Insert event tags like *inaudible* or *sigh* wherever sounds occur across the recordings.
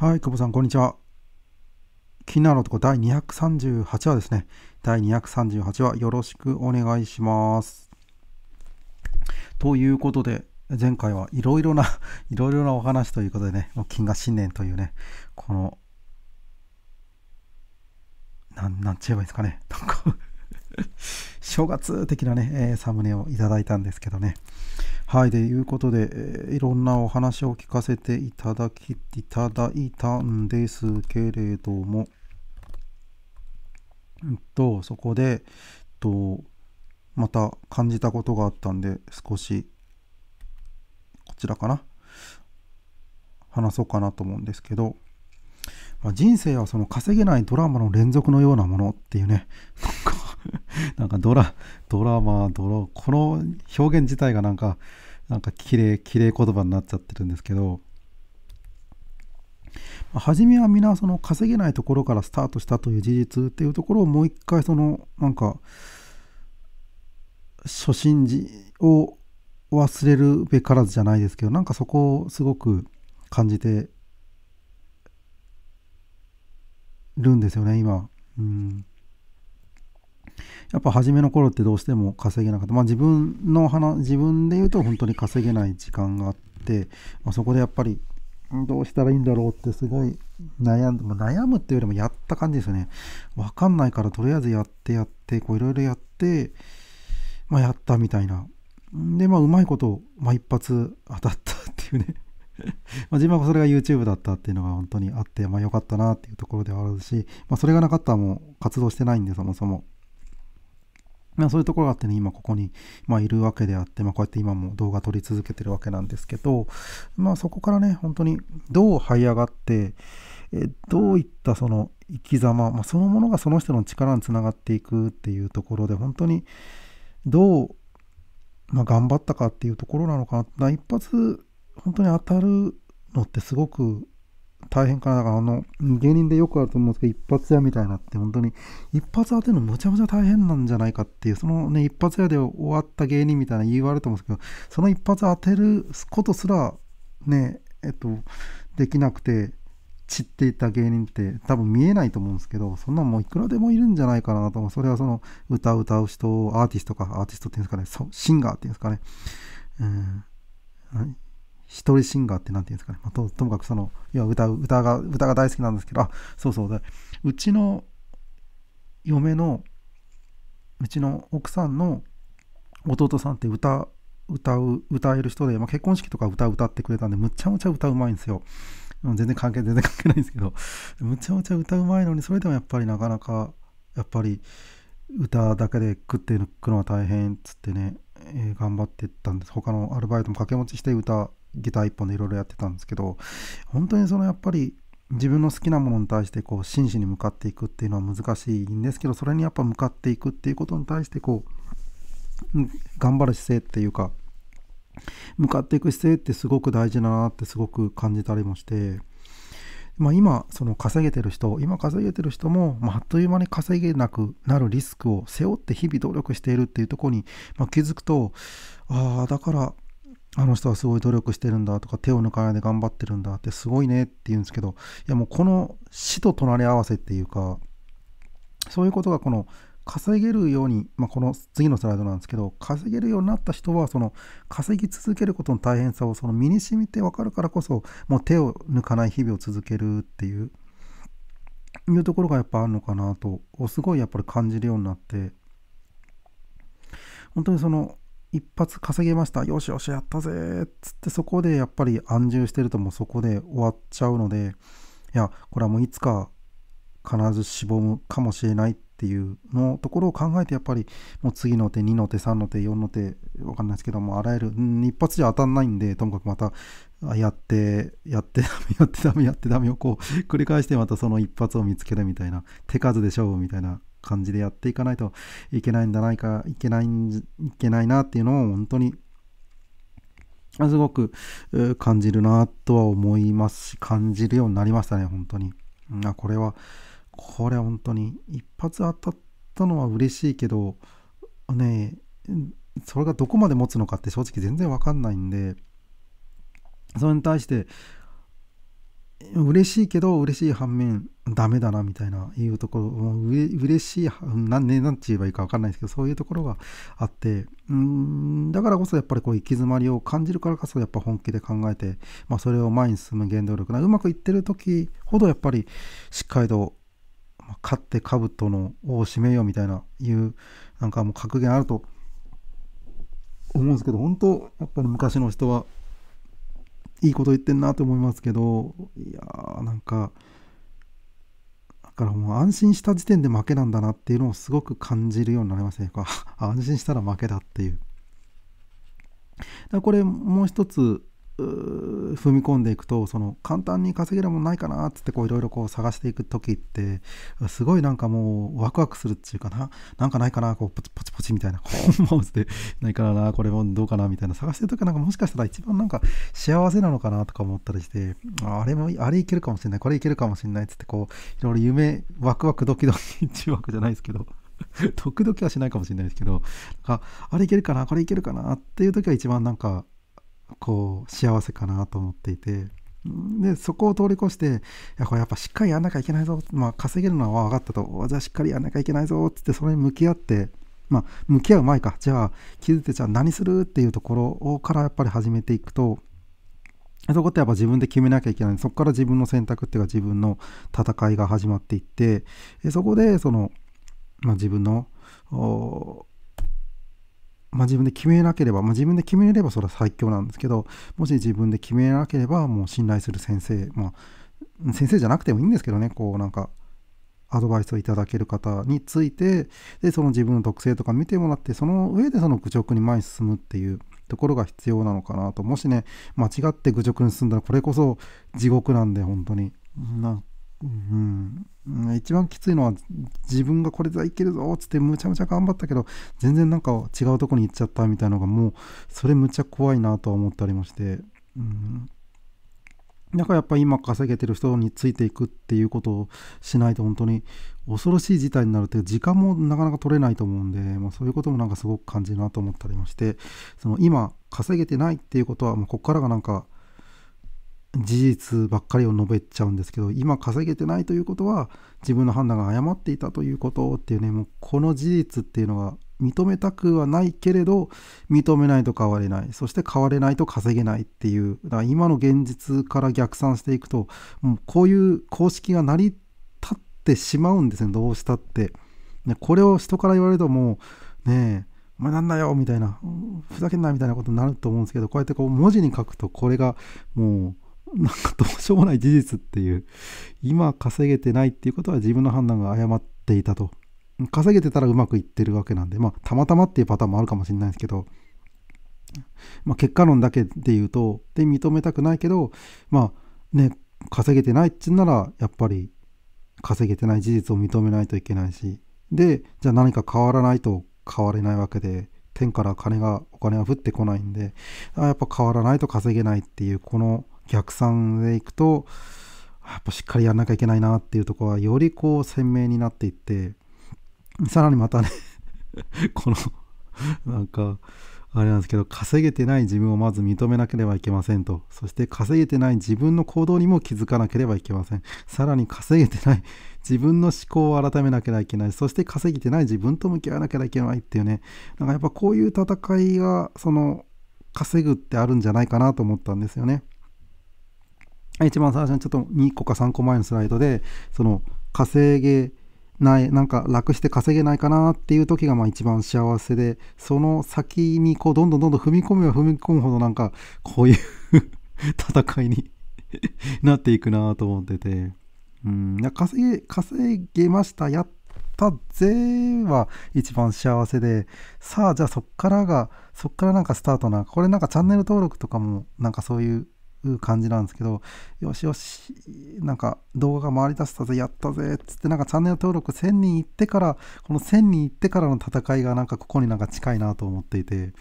はい、久保さん、こんにちは。気になる男第238話ですね。第238話、よろしくお願いします。ということで、前回はいろいろな、*laughs* いろいろなお話ということでね、もう金河新年というね、この、なん、なんち言えばいいですかね。なんか *laughs* 正月的なね、えー、サムネをいただいたんですけどね。はい、ということで、えー、いろんなお話を聞かせていただき、いただいたんですけれども、えっと、そこで、えっと、また感じたことがあったんで、少し、こちらかな、話そうかなと思うんですけど、まあ、人生はその稼げないドラマの連続のようなものっていうね、*laughs* なんかドラ、ドラマ、ドラ、この表現自体がなんか、なんか綺麗、綺麗言葉になっちゃってるんですけど、初めは皆その稼げないところからスタートしたという事実っていうところをもう一回そのなんか初心時を忘れるべからずじゃないですけどなんかそこをすごく感じてるんですよね今。うんやっぱ初めの頃ってどうしても稼げなかった。まあ自分の話、自分で言うと本当に稼げない時間があって、まあ、そこでやっぱりどうしたらいいんだろうってすごい悩んで、まあ、悩むっていうよりもやった感じですよね。わかんないからとりあえずやってやって、こういろいろやって、まあやったみたいな。で、まあうまいこと、まあ一発当たったっていうねまあ自分はそれが YouTube だったっていうのが本当にあって、まあ良かったなっていうところではあるし、まあそれがなかったらもう活動してないんで、そもそも。まあ、そういうところがあってね、今ここに、まあ、いるわけであって、まあ、こうやって今も動画撮り続けてるわけなんですけど、まあ、そこからね、本当にどう這い上がって、えどういったその生き様、まあ、そのものがその人の力につながっていくっていうところで、本当にどう、まあ、頑張ったかっていうところなのかな。一発、本当に当たるのってすごく大変かな。だからあの、芸人でよくあると思うんですけど、一発屋みたいなって、本当に、一発当てるのむちゃむちゃ大変なんじゃないかっていう、そのね、一発屋で終わった芸人みたいな言われると思うんですけど、その一発当てることすら、ね、えっと、できなくて、散っていた芸人って多分見えないと思うんですけど、そんなもういくらでもいるんじゃないかなと思う。それはその歌う歌う人、アーティストか、アーティストっていうんですかね、シンガーっていうんですかね。うん一人シンガーって何て言うんですかね、まあ、とともかくそのいや歌う歌が歌が大好きなんですけどあそうそう。でうちの嫁のうちの奥さんの弟さんって歌歌う歌える人で、まあ、結婚式とか歌歌ってくれたんでむちゃむちゃ歌うまいんですよ。全然関係全然関係ないんですけど。むちゃむちゃ歌うまいのにそれでもやっぱりなかなかやっぱり歌だけで食っていくのは大変っつってね、えー、頑張ってったんです。他のアルバイトも掛け持ちして歌ギター一本でいろいろやってたんですけど本当にそのやっぱり自分の好きなものに対してこう真摯に向かっていくっていうのは難しいんですけどそれにやっぱ向かっていくっていうことに対してこう頑張る姿勢っていうか向かっていく姿勢ってすごく大事だなってすごく感じたりもして、まあ、今その稼げてる人今稼げてる人も、まあ、っという間に稼げなくなるリスクを背負って日々努力しているっていうとこに、ま、気づくとああだからあの人はすごい努力してるんだとか手を抜かないで頑張ってるんだってすごいねって言うんですけどいやもうこの死と隣り合わせっていうかそういうことがこの稼げるように、まあ、この次のスライドなんですけど稼げるようになった人はその稼ぎ続けることの大変さをその身に染みて分かるからこそもう手を抜かない日々を続けるっていういうところがやっぱあるのかなとすごいやっぱり感じるようになって本当にその一発稼げました。よしよしやったぜ。っつってそこでやっぱり安住してるともうそこで終わっちゃうのでいやこれはもういつか必ずしぼむかもしれないっていうのところを考えてやっぱりもう次の手2の手3の手4の手わかんないですけどもあらゆる、一発じゃ当たんないんでともかくまたやってやってダメやってダメやってダメをこう繰り返してまたその一発を見つけるみたいな手数で勝負みたいな感じでやっていかないといけないんじゃないか、いけないん、いけないなっていうのを本当にすごく感じるなとは思いますし、感じるようになりましたね、本当に。あこれは、これは本当に一発当たったのは嬉しいけど、ねそれがどこまで持つのかって正直全然わかんないんで、それに対して、嬉しいけど嬉しい反面ダメだなみたいないうところもう嬉しいなんねて言えばいいか分かんないですけどそういうところがあってうんだからこそやっぱりこう行き詰まりを感じるからこそやっぱ本気で考えて、まあ、それを前に進む原動力なうまくいってる時ほどやっぱりしっかりと勝って兜のを締めようみたいないうなんかもう格言あると思うんですけど本当やっぱり昔の人はいいこと言ってんなと思いますけどいやーなんかだからもう安心した時点で負けなんだなっていうのをすごく感じるようになりません？か安心したら負けだっていう。だこれもう一つ踏み込んでいくとその簡単に稼げるもんないかなっつってこういろいろこう探していく時ってすごいなんかもうワクワクするっていうかななんかないかなこうポチポチポチみたいな *laughs* マウスでないかなこれもどうかなみたいな探してる時はなんかもしかしたら一番なんか幸せなのかなとか思ったりしてあれもあれいけるかもしれないこれいけるかもしれないっつってこういろいろ夢ワクワクドキドキっていうわけじゃないですけど *laughs* ドキドキはしないかもしれないですけどああれいけるかなこれいけるかなっていう時は一番なんかこう幸せかなと思っていてでそこを通り越していやこれやっぱしっかりやんなきゃいけないぞ、まあ、稼げるのは分かったと。じゃあしっかりやんなきゃいけないぞっつってそれに向き合ってまあ向き合う前か。じゃあ気づいてじゃあ何するっていうところからやっぱり始めていくとそこってやっぱ自分で決めなきゃいけない。そこから自分の選択っていうか自分の戦いが始まっていってそこでその、まあ、自分のまあ、自分で決めなければ、まあ、自分で決めればそれは最強なんですけどもし自分で決めなければもう信頼する先生、まあ、先生じゃなくてもいいんですけどねこうなんかアドバイスをいただける方についてでその自分の特性とか見てもらってその上でその愚直に前に進むっていうところが必要なのかなと。もしね間違って愚直に進んだらこれこそ地獄なんで本当に。なうん、一番きついのは自分がこれでいけるぞっつってむちゃむちゃ頑張ったけど全然なんか違うとこに行っちゃったみたいなのがもうそれむちゃ怖いなとは思ったりまして、うん、だからやっぱ今稼げてる人についていくっていうことをしないと本当に恐ろしい事態になるっていう時間もなかなか取れないと思うんで、まあ、そういうこともなんかすごく感じるなと思ったりましてその今稼げてないっていうことはもうここからがなんか事実ばっかりを述べちゃうんですけど今稼げてないということは自分の判断が誤っていたということっていうねもうこの事実っていうのが認めたくはないけれど認めないと変われないそして変われないと稼げないっていうだから今の現実から逆算していくともうこういう公式が成り立ってしまうんですねどうしたって。ね、これを人から言われるともうねえお前なんだよみたいなふざけんなみたいなことになると思うんですけどこうやってこう文字に書くとこれがもう *laughs* なんかどうしようもない事実っていう、今稼げてないっていうことは自分の判断が誤っていたと。稼げてたらうまくいってるわけなんで、まあ、たまたまっていうパターンもあるかもしれないですけど、まあ、結果論だけで言うと、で、認めたくないけど、まあ、ね、稼げてないって言うなら、やっぱり稼げてない事実を認めないといけないし、で、じゃあ何か変わらないと変われないわけで、天から金が、お金が降ってこないんで、やっぱ変わらないと稼げないっていう、この逆算でいくとやっぱしっかりやんなきゃいけないなっていうとこはよりこう鮮明になっていってさらにまたね *laughs* このなんかあれなんですけど稼げてない自分をまず認めなければいけませんと。そして稼げてない自分の行動にも気づかなければいけません。さらに稼げてない自分の思考を改めなければいけない。そして稼げてない自分と向き合わなければいけないっていうね。なんかやっぱこういう戦いがその稼ぐってあるんじゃないかなと思ったんですよね。一番最初にちょっと2個か3個前のスライドでその稼げないなんか楽して稼げないかなっていう時がまあ一番幸せでその先にこうどんどんどんどん踏み込めば踏み込むほどなんかこういう *laughs* 戦いになっていくなと思ってて。うん稼げ稼げましたやったぜは一番幸せで。さあじゃあそっからがそっからなんかスタートなこれなんかチャンネル登録とかもなんかそういう感じなんですけど、よしよし、なんか動画が回り出したぜ、やったぜ、っつってなんかチャンネル登録1000人いってから、この1000人いってからの戦いがなんかここになんか近いなと思っていて、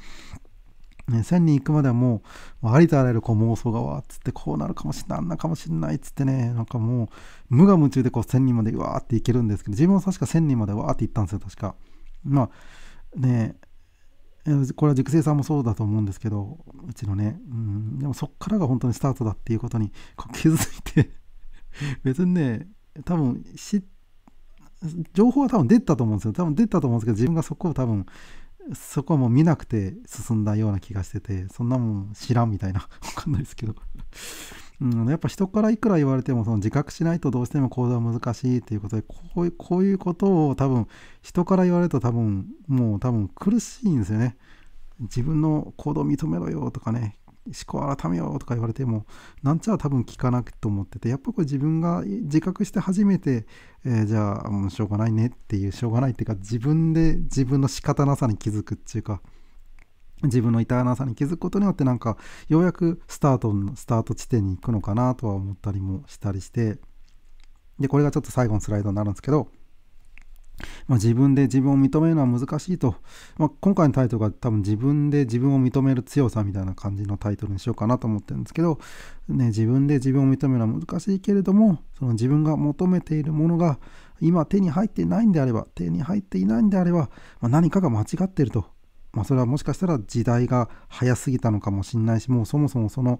ね、1000人行くまではもう、ありとあらゆるこう妄想がわっつって、こうなるかもしれない、あんなかもしれないっつってね、なんかもう、無我夢中でこう1000人までわーっていけるんですけど、自分も確か1000人までわーって行ったんですよ、確か。まあ、ねこれは熟成さんもそうだと思うんですけどうちのね、うん、でもそっからが本当にスタートだっていうことに気づいて *laughs* 別にね多分知情報は多分出たと思うんですよ。多分出たと思うんですけど自分がそこを多分そこはもう見なくて進んだような気がしててそんなもん知らんみたいな *laughs* わかんないですけど。うん、やっぱ人からいくら言われてもその自覚しないとどうしても行動は難しいっていうことでこういうこういうことを多分人から言われると多分もう多分苦しいんですよね。自分の行動を認めろよとかね思考改めようとか言われてもなんちゃは多分聞かなくと思っててやっぱこれ自分が自覚して初めて、えー、じゃあもうしょうがないねっていうしょうがないっていうか自分で自分の仕方なさに気づくっていうか自分の痛なさに気づくことによってなんかようやくスタートのスタート地点に行くのかなとは思ったりもしたりしてでこれがちょっと最後のスライドになるんですけど、まあ、自分で自分を認めるのは難しいと、まあ、今回のタイトルが多分自分で自分を認める強さみたいな感じのタイトルにしようかなと思ってるんですけど、ね、自分で自分を認めるのは難しいけれどもその自分が求めているものが今手に入っていないんであれば手に入っていないんであれば、まあ、何かが間違っているとまあ、それはもしかしたら時代が早すぎたのかもしれないしもうそもそもその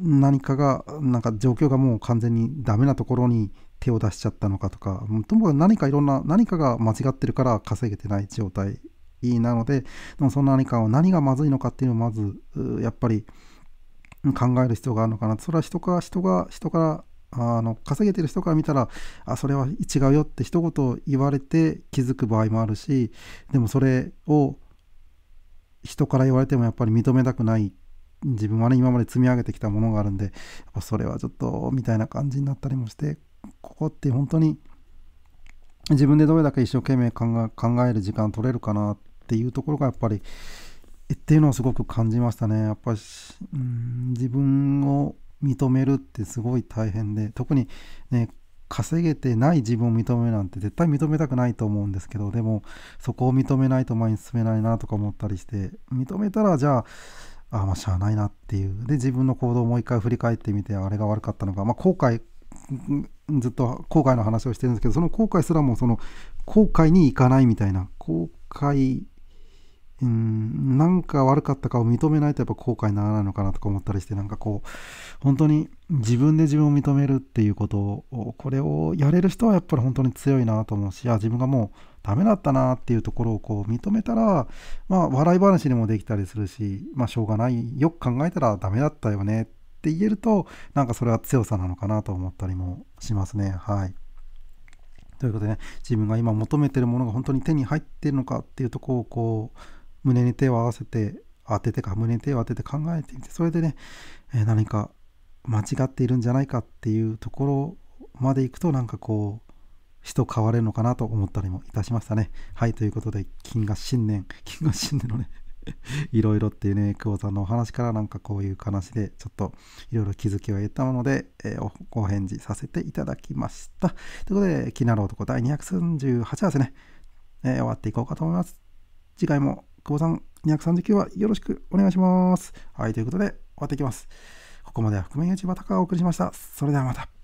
何かがなんか状況がもう完全にダメなところに手を出しちゃったのかとかともかく何かいろんな何かが間違ってるから稼げてない状態なのででもその何かを何がまずいのかっていうのをまずやっぱり考える必要があるのかな。それは人か人が人からあの稼げてる人から見たらあそれは違うよって一言言われて気づく場合もあるしでもそれを人から言われてもやっぱり認めたくない自分はね今まで積み上げてきたものがあるんでやっぱそれはちょっとみたいな感じになったりもしてここって本当に自分でどれだけ一生懸命考える時間取れるかなっていうところがやっぱりっていうのをすごく感じましたね。やっぱり自分を認めるってすごい大変で特にね稼げてない自分を認めるなんて絶対認めたくないと思うんですけどでもそこを認めないと前に進めないなとか思ったりして認めたらじゃああまあしゃあないなっていうで自分の行動をもう一回振り返ってみてあれが悪かったのかまあ後悔ずっと後悔の話をしてるんですけどその後悔すらもその後悔に行かないみたいな後悔うんなんか悪かったかを認めないとやっぱ後悔にならないのかなとか思ったりしてなんかこう本当に自分で自分を認めるっていうことをこれをやれる人はやっぱり本当に強いなと思うしあ自分がもうダメだったなっていうところをこう認めたらまあ笑い話にもできたりするしまあしょうがないよく考えたらダメだったよねって言えるとなんかそれは強さなのかなと思ったりもしますねはい。ということでね自分が今求めてるものが本当に手に入ってるのかっていうとこをこう胸に手を合わせて当ててか胸に手を当てて考えてみてそれでね、え、何か間違っているんじゃないかっていうところまでいくとなんかこう人変われるのかなと思ったりもいたしましたね。はいということで金河新年 *laughs* 金河新年のね *laughs* いろいろっていうね久保さんのお話からなんかこういう話でちょっといろいろ気づきを得たもので、えー、お返事させていただきました。ということで気になる男第238話ですね、えー、終わっていこうかと思います。次回も久保さん239はよろしくお願いします。はい、ということで終わっていきます。ここまでは覆面 YouTuber タカがお送りしました。それではまた。